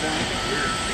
point.